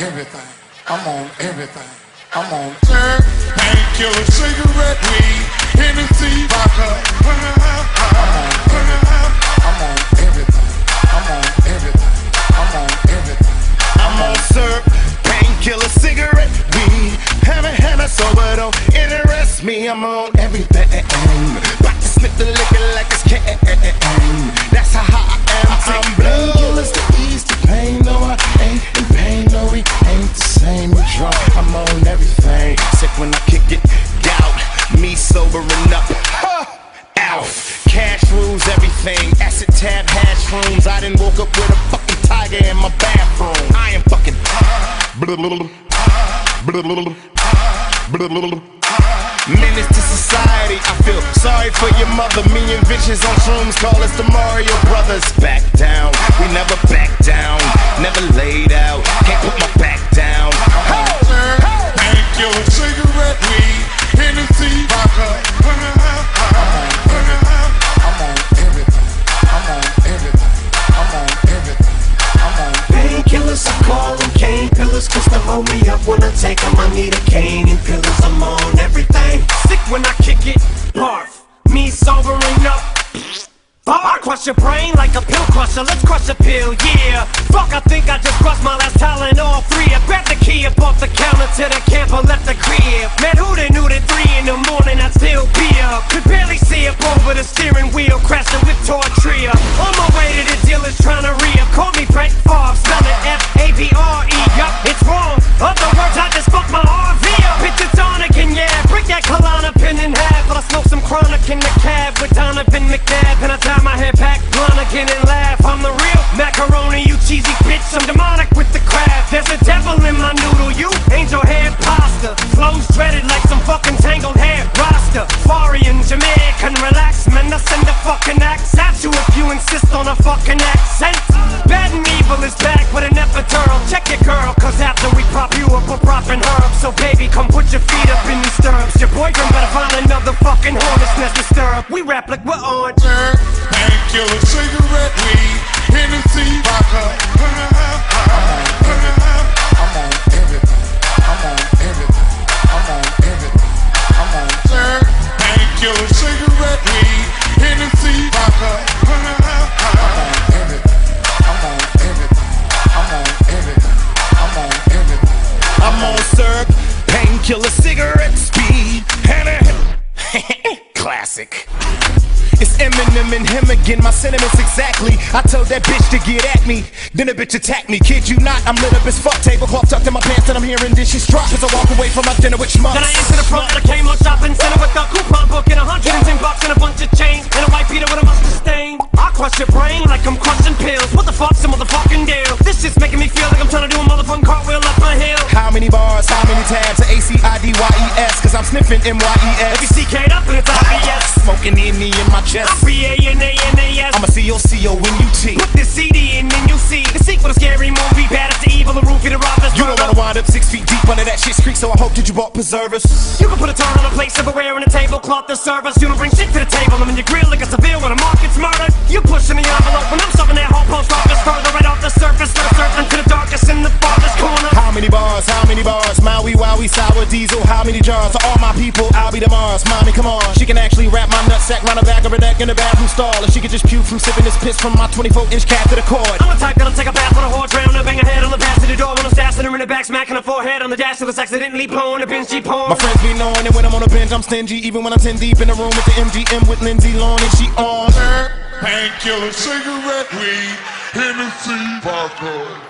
everything. I'm on everything. I'm on herb, painkiller, cigarette, weed, Hennessy, vodka. I'm on everything. I'm on everything. I'm on everything. I'm on syrup, painkiller, cigarette, weed. Haven't had a sober, don't interest me. I'm on everything. About to snip the liquor like it's Sick when I kick it. Doubt me sobering up. Alf. Cash rules everything. Acid tab hash rooms. I didn't woke up with a fucking tiger in my bathroom. I am fucking. Menace to society. I feel sorry for your mother. Me and Vicious on shrooms call us the Mario Brothers. Back down. Pillars Cause they hold me up when I take them I need a cane and pillars, I'm on everything. Sick when I kick it, barf. Me sobering up. Barf. I crush your brain like a pill crusher, let's crush a pill, yeah. Fuck, I think I just crushed my Donovan McNabb And I tie my hair back, again and laugh. I'm the real macaroni, you cheesy bitch. I'm demonic with the crab There's a devil in my noodle, you angel hair pasta. Flows dreaded like some fucking tangled hair Rasta, Farian, Jamaican, relax. Man, I send a fucking axe at you if you insist on a fucking accent come put your feet up in these stirrups. Your boyfriend better find another fucking hornet's nest to stir up. We rap like we're on painkiller, cigarette, weed, Classic. It's Eminem and him again, my sentiments exactly. I told that bitch to get at me, then the bitch attacked me. Kid you not, I'm lit up as fuck. Tablecloth tucked in my pants, and I'm hearing dishes drop as I walk away from my dinner with schmucks. Then I enter the front of the Kmart shopping center with a coupon book and a hundred and ten bucks and a bunch of change and a white Peter with a mustard stain. I crush your brain like I'm crushing pills. What the fuck's a motherfucking deal? This shit's making me feel like I'm trying to do a motherfucking cartwheel up my hill. How many bars, how many tabs? A C I D Y E S, cause I'm sniffing M Smoking in my chest. B-A-N-A-N-A-S. I'm a C O C O N U T. Put this CD in and you'll see the sequel to Scary Movie. Bad as the evil, the roof, the robbers. You don't wanna wind up six feet deep under that shit creek, so I hope that you bought preservers. You can put a turn on a plate, silverware, and a tablecloth to serve us. You don't bring shit to the table. I'm in your grill like a Seville when a market's bars? Maui, Wowie, sour diesel. How many jars? To all my people, I'll be the Mars. Mommy, come on. She can actually wrap my nutsack round the back of her neck in the bathroom stall. And she can just puke from sipping this piss from my 24 inch cat to the cord. I'm the type that'll take a bath on a whore, drown her, bang her head on the pass to the door when I'm stashing her in the back, smacking her forehead on the dash till it's accidentally blowing a binge she porn. My friends be knowing that when I'm on a binge, I'm stingy. Even when I'm 10 deep in the room with the MGM with Lindsay Lohan and she on. Herb, painkiller, cigarette, weed, Hennessy, vodka.